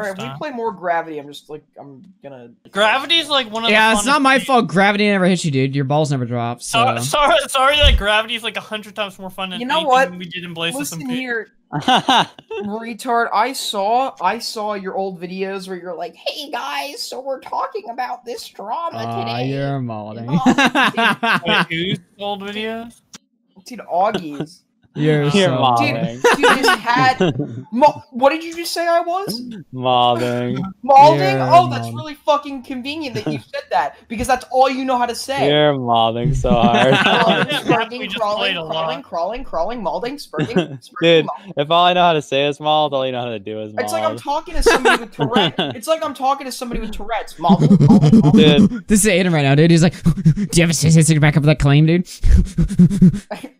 All right, we play more Gravity. I'm just like, I'm gonna. Gravity's like one of the Yeah, the it's not my fault. Gravity never hits you, dude. Your balls never drop. So. So, sorry, sorry that gravity's like a hundred times more fun than You know what? we did in Blaze Listen SMP. here, retard. I saw, I saw your old videos where you're like, "Hey guys, so we're talking about this drama Aw, today." you're malding. Wait, whose old videos? Dude, Augie's. You're You're so modding. Dude, you just had. Mo- what did you just say I was? Modding. Malding? You're oh, that's malding. really fucking convenient that you said that because that's all you know how to say. You're modding so hard. Crawling, Yeah, spurting, we crawling, played a lot. crawling, crawling, crawling, malding, spurting, spurting, Dude, malding. if all I know how to say is mald, all you know how to do is mald. It's like I'm talking to somebody with Tourette's. It's like I'm talking to somebody with Tourette's. Malding, malding, malding. Dude, This is Aiden right now, dude. He's like, "Do you have a statistic to back up that claim, dude?"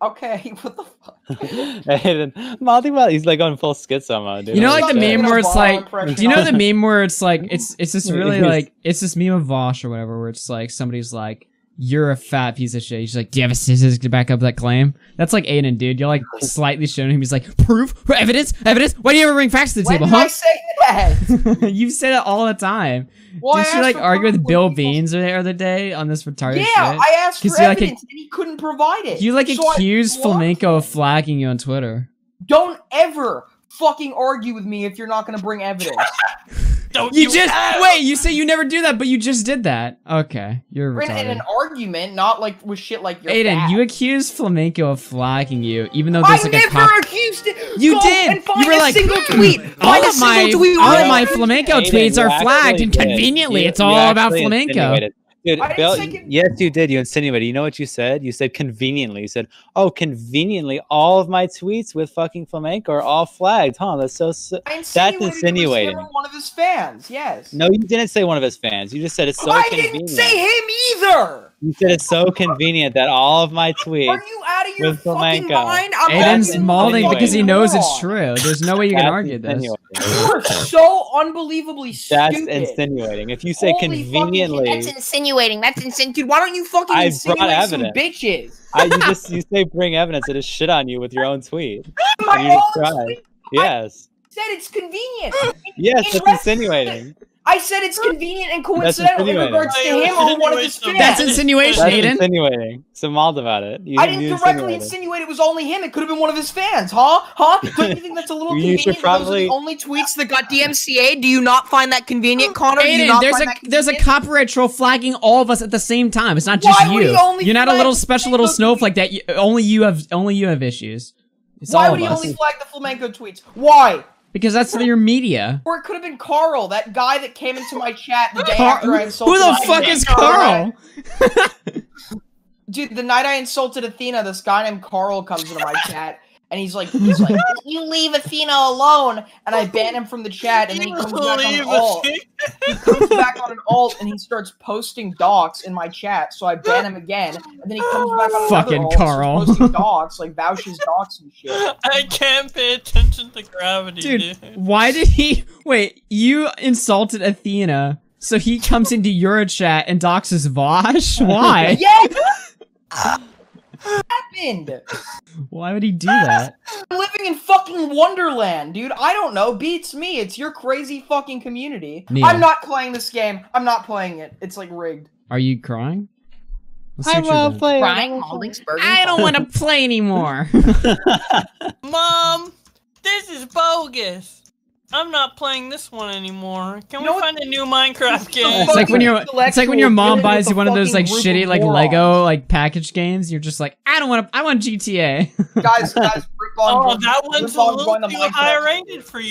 okay, what the fuck? Aiden, modding about he's like on full schizo mode, dude. You know, like the meme where it's like, do you know the meme where it's like, it's it's this really like, it's this meme of Vosh or whatever, where it's like somebody's like, "You're a fat piece of shit." He's like, "Do you have a statistic to back up that claim?" That's like Aiden, dude. You're like slightly showing him. He's like, "Proof, evidence, evidence." Why do you ever bring facts to the When table, did I huh? That? you said it all the time. Well, Did you like argue with Bill Beans the other day on this retarded Yeah, shit? I asked for you like and he couldn't provide it. you like So accused Flamingo of flagging you on Twitter. Don't ever fucking argue with me if you're not gonna bring evidence. Don't You just ever- wait. You say you never do that, but you just did that. Okay, you're in, in retarded. an argument, not like with shit like you're Aiden, fat. you accused Flamingo of flagging you, even though I there's like never a cop. accused it. You Go did. And find You were a like, single "Hmm, tweet. All Find a of my single tweet all of my Flamingo Aiden, tweets are flagged, and conveniently, it's all about actually Flamingo. Dude, I didn't Bill, say con- yes, you did. You insinuated. You know what you said? You said conveniently. You said, "Oh, conveniently, all of my tweets with fucking Flamingo are all flagged." Huh? That's so. s I That's insinuated it was insinuating. one of his fans. Yes. No, you didn't say one of his fans. You just said it's so I convenient. didn't say him either. You said it's so convenient that all of my Are tweets. you out of your With fucking Flamingo. mind? I'm Aiden's mauling because he knows it's true. There's no way you can argue this. You are so unbelievably stupid. That's insinuating. If you say Holy fucking conveniently, That's insinuating. That's insane. Dude, why don't you fucking I insinuate some evidence. bitches? I, you just you say bring evidence that is shit on you with your own tweet. My you own tweet Yes. said it's convenient. Yes, it's insinuating. I said it's convenient and coincidental in regards to him or one of his insinuate fans. That's Yeah. insinuation, That's Aiden. insinuating. So mauled about it. You, I didn't you directly insinuate it was only him. It could have been one of his fans, huh? Huh? Don't you think that's a little You convenient? should that Those are probably- the only tweets that got DMCA. Do you not find that convenient, Connor? Aiden, there's a there's a copyright troll flagging all of us at the same time. It's not just Why would you. he only You're not a little special little snowflake that you, only you have only you have issues. It's Why all would of he us only flag the Flamingo tweets? Why? Because that's your media. Or it could have been Carl, that guy that came into my chat the day Car- after I insulted. who the Athena. fuck is Carl? Dude, the night I insulted Athena, this guy named Carl comes into my chat. And he's like, he's like, you leave Athena alone. And I ban him from the chat, and then he comes back on an alt. He comes back on an alt, and he starts posting docs in my chat. So I ban him again, and then he comes back on another Fucking alt, Carl. posting docs like Vosh's docs and shit. I can't pay attention to gravity, Dude, dude. why did he wait? You insulted Athena, so he comes into your chat and doxes Vosh? Why? Yeah. What happened? Why would he do that? I'm living in fucking Wonderland, dude. I don't know. Beats me. It's your crazy fucking community. Neil. I'm not playing this game. I'm not playing it. It's like rigged. Are you crying? I what you're will play. Crying, holding. I don't want to play anymore. Mom, this is bogus. I'm not playing this one anymore. Can You we find a new Minecraft game? it's like when your it's like when your mom buys you one of those like shitty like morons. Lego like package games. You're just like, I don't want to. I want GTA. guys, guys, rip on. Oh, that one's a little going too high rated for you.